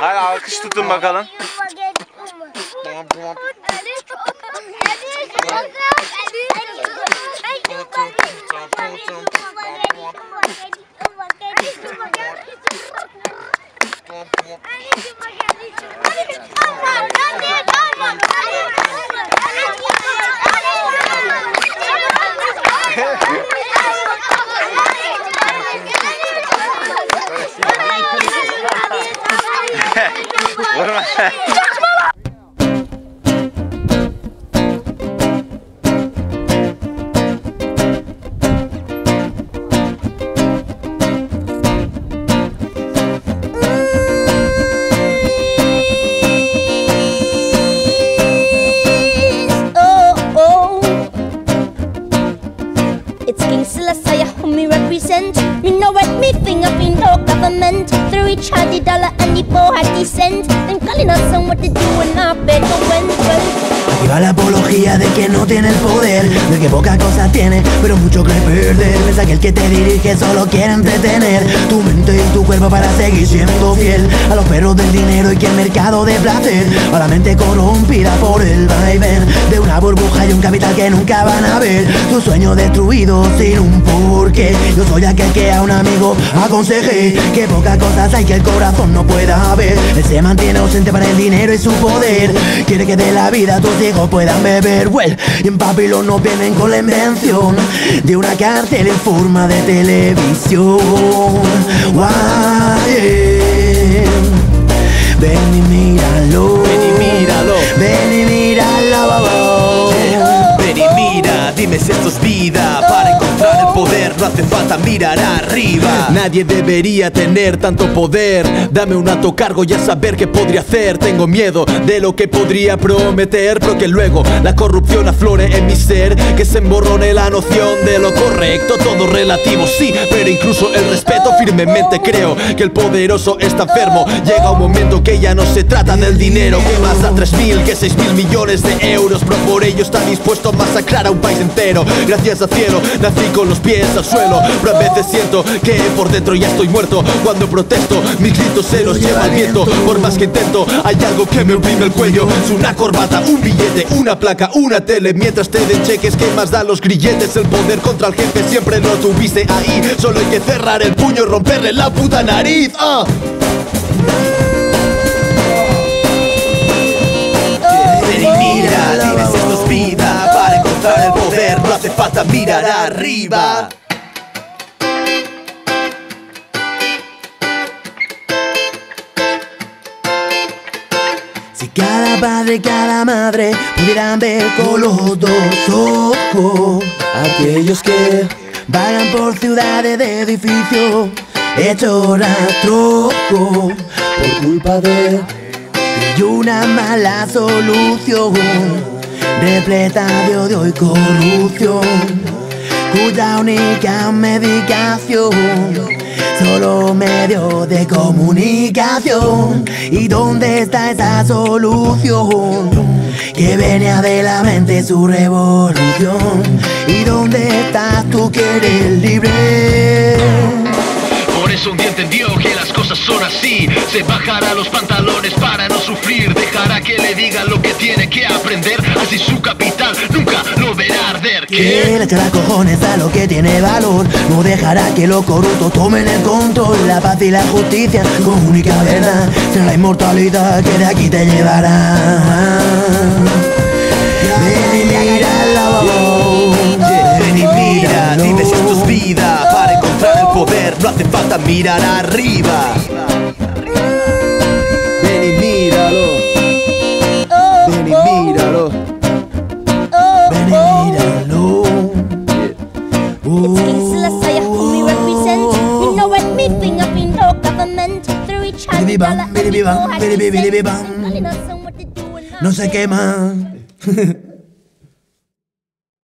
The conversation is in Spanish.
Hadi alkış tutun bakalım. What am I? It's King Celestia whom we represent. Me no what me finger, we no government. Through each had dollar and the poor calling us on what to do and I bet no when, well. Aquí va la apología de que no tiene el poder, de que poca cosa tiene, pero mucho que perder. Piensa que el que te dirige solo quiere entretener tu mente y tu cuerpo para seguir siendo fiel a los perros del dinero y que el mercado de placer, a la mente corrompida por el vaivén una burbuja y un capital que nunca van a ver. Tu sueño destruido sin un porqué. Yo soy aquel que a un amigo aconsejé que pocas cosas hay que el corazón no pueda ver. Él se mantiene ausente para el dinero y su poder. Quiere que de la vida tus hijos puedan beber. Well, y en Papilón nos vienen con la invención de una cárcel en forma de televisión. Guay, Ven esto es vida Encontrar el poder no hace falta mirar arriba. Nadie debería tener tanto poder. Dame un alto cargo y a saber qué podría hacer. Tengo miedo de lo que podría prometer Pero que luego la corrupción aflore en mi ser. Que se emborrone la noción de lo correcto. Todo relativo, sí, pero incluso el respeto. Firmemente creo que el poderoso está enfermo. Llega un momento que ya no se trata del dinero. Que más da 3.000 que 6.000 millones de euros. Pero por ello está dispuesto a masacrar a un país entero. Gracias al cielo nací con los pies al suelo. Pero a veces siento que por dentro ya estoy muerto. Cuando protesto mis gritos se los lleva el viento. Por más que intento hay algo que me oprime el cuello. Es una corbata, un billete, una placa, una tele. Mientras te den cheques, ¿qué más da los grilletes? El poder contra el jefe siempre lo tuviste ahí. Solo hay que cerrar el puño y romperle la puta nariz ah. Mirar arriba. Si cada padre y cada madre pudieran ver con los dos ojos aquellos que vagan por ciudades de edificios hechos rastrojos por culpa de y una mala solución repleta de odio y corrupción cuya única medicación solo medio de comunicación. Y dónde está esa solución que venía de la mente su revolución. Y dónde estás tú que eres libre son así. Se bajará los pantalones para no sufrir. Dejará que le digan lo que tiene que aprender. Así su capital nunca lo verá arder. Que le echará cojones a lo que tiene valor. No dejará que los corruptos tomen el control. La paz y la justicia como única verdad. Será la inmortalidad que de aquí te llevará no hace falta mirar arriba. Ven y míralo. Ven y míralo. Ven y míralo. No government. The rich